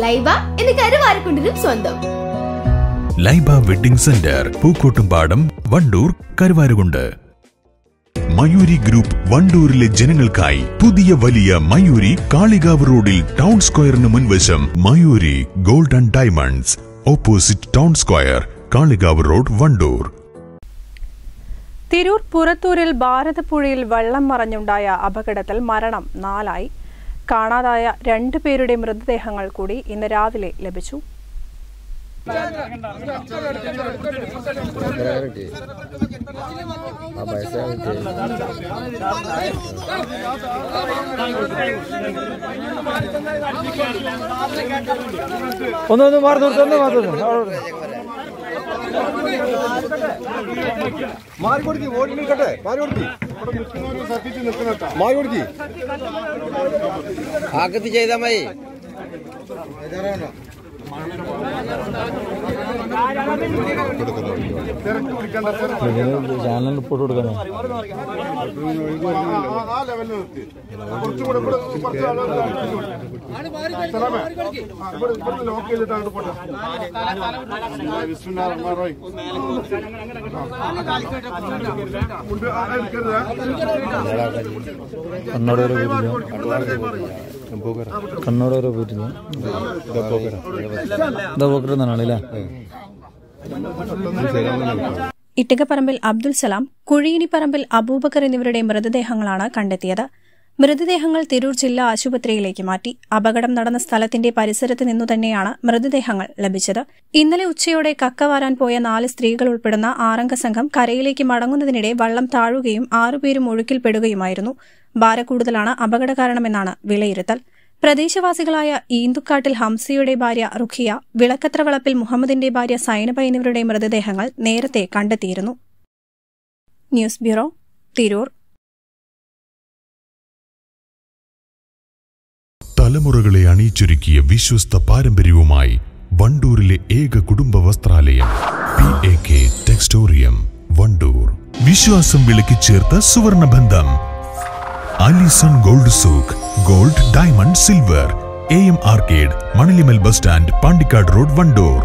ലൈബ എന്ന് കരുവാരക്കുണ്ടിനും സ്വന്തം. Laiba wedding centre Pookkottumpadam Wandoor Karuvarakundu. Mayuri group വണ്ടൂരിലെ ജനങ്ങൾക്കായി പുതിയ വലിയ മയൂരി കാളികാവ് റോഡിൽ ടൗൺ സ്ക്വയറിന് മുൻവശം Mayuri golden and diamonds opposite town square Kalikavu road Wandoor. Tirur പുറത്തൂരിൽ ഭാരതപ്പുഴയിൽ വെള്ളം മറഞ്ഞുണ്ടായ അപകടത്തിൽ മരണം നാലായി. കാണാതായ രണ്ടു പേരുടെ മൃതദേഹങ്ങൾ കൂടി ഇന്ന് രാവിലെ ലഭിച്ചു. ഒന്ന് ഒന്ന് മാറി നിർത്ത് ഒന്ന് മാറി കൊടുക്കി ഓടി നിൽക്കട്ടെ മാറി കൊടുക്കി. മാറി കൊടുക്കി ആക്കത്തി ആ, റിപ്പോർട്ട് ഇവിടെ ലോക്ക് കണ്ണോട് വരെ പോയിട്ടില്ല. കണ്ണോട് വരെ പോയിട്ടില്ല. ഇതാ പോക്കറ്റ് എന്നാണല്ലേ ഇട്ടികപ്പറമ്പിൽ അബ്ദുൽ സലാം കുഴിയിനിപ്പറമ്പിൽ അബൂബക്കർ എന്നിവരുടെ മൃതദേഹങ്ങളാണ് കണ്ടെത്തിയത്. മൃതദേഹങ്ങൾ തിരൂർ ജില്ലാ ആശുപത്രിയിലേക്ക് മാറ്റി. അപകടം നടന്ന സ്ഥലത്തിന്റെ പരിസരത്ത് നിന്നു തന്നെയാണ് മൃതദേഹങ്ങൾ ലഭിച്ചത്. ഇന്നലെ ഉച്ചയോടെ കക്കവാരാൻ പോയ നാല് സ്ത്രീകൾ ഉൾപ്പെടുന്ന ആറംഗ സംഘം കരയിലേക്ക് മടങ്ങുന്നതിനിടെ വള്ളം താഴുകയും ആറുപേരും ഒഴുക്കിൽപ്പെടുകയുമായിരുന്നു. ഭാരക്കൂടുതലാണ് അപകട കാരണമെന്നാണ് വിലയിരുത്തൽ. പ്രദേശവാസികളായ ഈന്തുക്കാട്ടിൽ ഹംസയുടെ ഭാര്യ റുഖിയ വിളക്കത്ര വളപ്പിൽ മുഹമ്മദിന്റെ ഭാര്യ സൈനബ എന്നിവരുടെ മൃതദേഹങ്ങൾ നേരത്തെ കണ്ടെത്തിയിരുന്നു. News bureau Tirur. തലമുറകളെ അണിയിച്ചൊരുക്കിയ വിശ്വസ്ത പാരമ്പര്യവുമായി വണ്ടൂരിലെ ഏക കുടുംബ വസ്ത്രാലയം P A K textorium Wandoor. വിശ്വാസം വിളക്കി ചേർത്ത സുവർണ ബന്ധം Alison gold souk gold diamond silver A M arcade Manalimal bus stand Pandikkad road Wandoor.